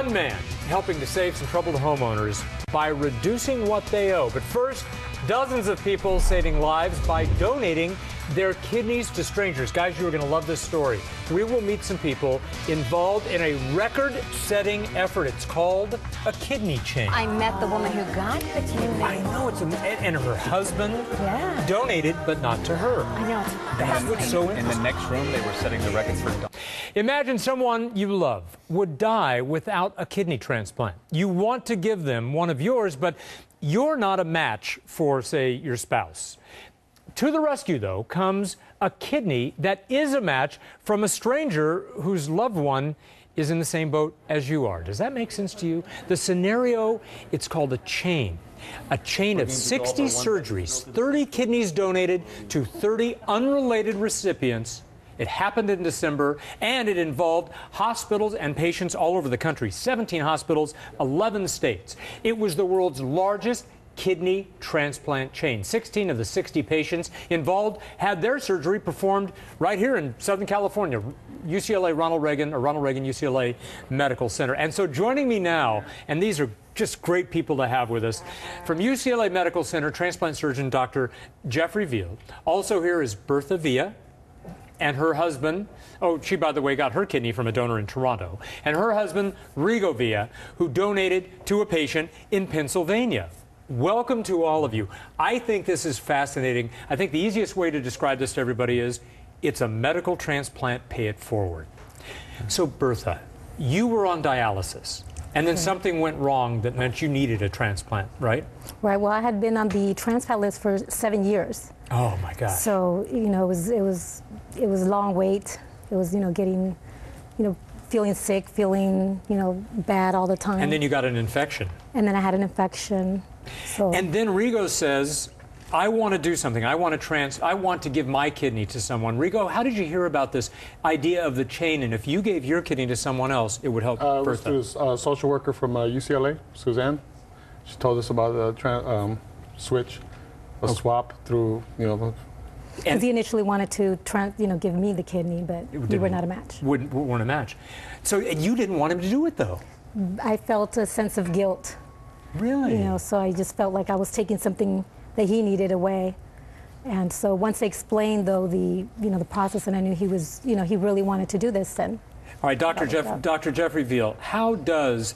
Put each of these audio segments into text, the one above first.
One man helping to save some troubled homeowners by reducing what they owe. But first, dozens of people saving lives by donating their kidneys to strangers. Guys, you are going to love this story. We will meet some people involved in a record setting effort. It's called a kidney chain. I met the woman who got the kidney. I know it's a, and her husband Yeah. donated, but not to her. I know. That's what's so In the next room, they were setting the record for. Imagine someone you love would die without a kidney transplant. You want to give them one of yours, but you're not a match for, say, your spouse. To the rescue, though, comes a kidney that is a match from a stranger whose loved one is in the same boat as you are. Does that make sense to you? The scenario, it's called a chain. A chain of 60 surgeries, 30 kidneys donated to 30 unrelated recipients. It happened in December, and it involved hospitals and patients all over the country 17 hospitals, 11 states. It was the world's largest kidney transplant chain. 16 of the 60 patients involved had their surgery performed right here in Southern California, UCLA Ronald Reagan or Ronald Reagan UCLA Medical Center. And so joining me now, and these are just great people to have with us, from UCLA Medical Center, transplant surgeon Dr. Jeffrey Veale. Also here is Bertha Villa and her husband. Oh, she, by the way, got her kidney from a donor in Toronto. And her husband, Rigo Villa, who donated to a patient in Pennsylvania. Welcome to all of you. I think this is fascinating. I think the easiest way to describe this to everybody is it's a medical transplant, pay it forward. So, Bertha, you were on dialysis, and then something went wrong that meant you needed a transplant, right? Right. Well, I had been on the transplant list for seven years, Oh, my God. so you know it was it was it was a long wait. It was you know getting, you know, feeling sick, feeling you know bad all the time, and then you got an infection. and then I had an infection. So And then Rigo says, I want to do something. I want to trans I want to give my kidney to someone. Rigo, how did you hear about this idea of the chain and if you gave your kidney to someone else, it would help Uh, it was Bertha? through this uh, social worker from uh, UCLA, Suzanne. She told us about the tran um, switch, a swap through, you know, because he initially wanted to tran you know give me the kidney, but we were not a match. Wouldn't weren't a match. So and you didn't want him to do it though. I felt a sense of guilt, Really? you know, so I just felt like I was taking something that he needed a way. And so once they explained though the you know the process, and I knew he was you know he really wanted to do this, then All right, Dr. Jeff. Dr. Jeffrey Veale, how does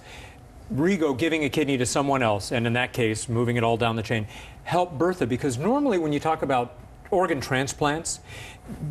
Rigo giving a kidney to someone else, and in that case, moving it all down the chain, help Bertha? Because normally when you talk about organ transplants,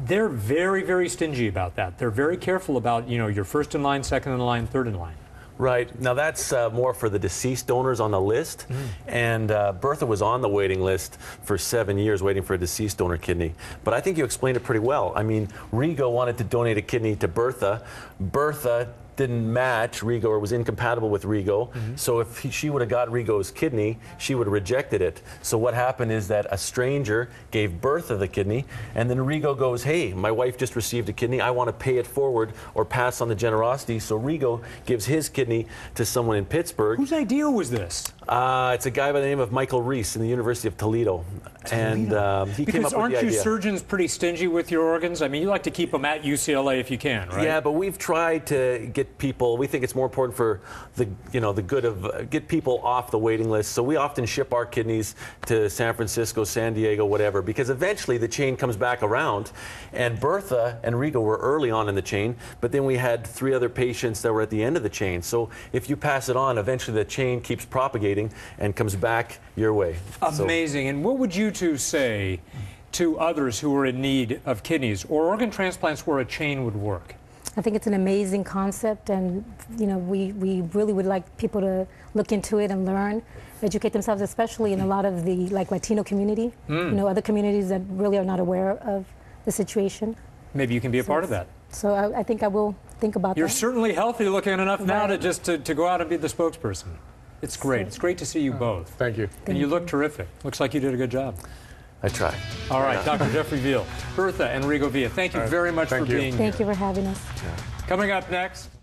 they're very, very stingy about that. They're very careful about, you know, your first in line, second in line, third in line. Right. Now that's uh, more for the deceased donors on the list. And uh, Bertha was on the waiting list for seven years waiting for a deceased donor kidney. But I think you explained it pretty well. I mean, Rigo wanted to donate a kidney to Bertha. Bertha didn't match Rigo or was incompatible with Rigo. Mm-hmm. So if he, she would have got Rigo's kidney, she would have rejected it. So what happened is that a stranger gave Bertha the kidney, and then Rigo goes, "Hey, my wife just received a kidney. I want to pay it forward or pass on the generosity." So Rigo gives his kidney to someone in Pittsburgh. Whose idea was this? Uh, it's a guy by the name of Michael Rees in the University of Toledo, and um, he came up with aren't the you idea. surgeons pretty stingy with your organs? I mean, you like to keep them at UCLA if you can, right? Yeah, but we've tried to get people. We think it's more important for the you know the good of uh, get people off the waiting list. So we often ship our kidneys to San Francisco, San Diego, whatever, because eventually the chain comes back around. And Bertha and Rigo were early on in the chain, but then we had three other patients that were at the end of the chain. So if you pass it on, eventually the chain keeps propagating and comes back your way. So- Amazing. And what would you two say to others who are in need of kidneys or organ transplants where a chain would work? I think it's an amazing concept, and you know, we, we really would like people to look into it and learn, educate themselves, especially in a lot of the like Latino community, hmm. you know, other communities that really are not aware of the situation. Maybe you can be a part of that. So I, I think I will think about that. You're certainly healthy looking enough now to just to, to go out and be the spokesperson. It's great. It's great to see you oh, both. thank you. And you look terrific. Looks like you did a good job. I try. All right, Dr. Jeffrey Veale, Bertha, and Rigo Villa, thank you very much Thank for you. being Thank here. Thank you for having us. Coming up next.